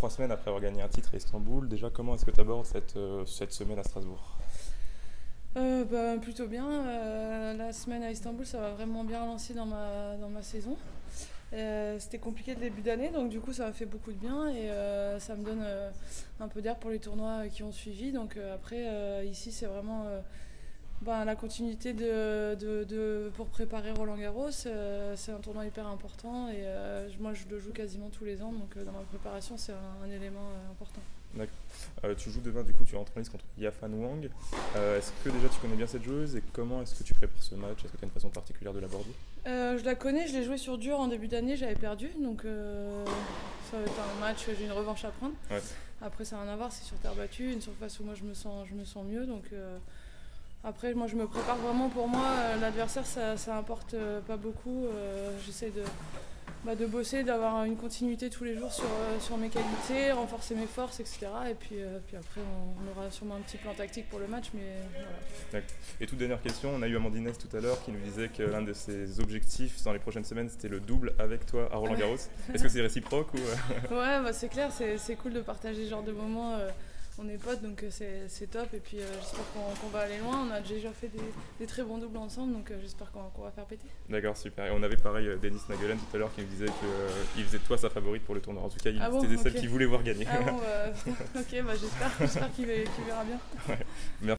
trois semaines après avoir gagné un titre à Istanbul. Déjà, comment est-ce que tu abordes cette, cette semaine à Strasbourg? Bah, Plutôt bien. la semaine à Istanbul, ça va vraiment bien lancer dans ma, dans ma saison. C'était compliqué le début d'année, donc du coup ça m'a fait beaucoup de bien et ça me donne un peu d'air pour les tournois qui ont suivi. Donc après, ici c'est vraiment ben, la continuité de, de, pour préparer Roland Garros, euh, c'est un tournoi hyper important et euh, moi je le joue quasiment tous les ans, donc euh, dans ma préparation c'est un, élément important. D'accord. tu joues demain, du coup tu rentres en liste contre Yafan Wang. est-ce que déjà tu connais bien cette joueuse et comment est-ce que tu prépares ce match? Est-ce que tu as une façon particulière de l'aborder? Je la connais, je l'ai joué sur dur en début d'année, j'avais perdu, donc ça va être un match, j'ai une revanche à prendre. Après ça n'a rien à voir, c'est sur terre battue, une surface où moi je me sens, je me sens mieux, donc après, moi, je me prépare vraiment pour moi. Euh, l'adversaire, ça, ça importe euh, pas beaucoup. Euh, j'essaie de, bah, de bosser, d'avoir une continuité tous les jours sur, sur mes qualités, renforcer mes forces, etc. Et puis, puis après, on, aura sûrement un petit plan tactique pour le match. Mais voilà. Et toute dernière question, on a eu Amandine tout à l'heure qui nous disait que l'un de ses objectifs dans les prochaines semaines, c'était le double avec toi à Roland Garros. Est-ce que c'est réciproque ou... Ouais, bah, c'est clair, c'est cool de partager ce genre de moments on est potes, donc euh, c'est top. Et puis euh, j'espère qu'on va aller loin. On a déjà fait des, très bons doubles ensemble, donc euh, j'espère qu'on va faire péter. D'accord, super. Et on avait pareil Denis Nagelen tout à l'heure qui me disait qu'il faisait toi sa favorite pour le tournoi. En tout cas, il ah était celle qu'il voulait voir gagner. Ah bon, ok, bah, j'espère qu'il verra bien. Merci.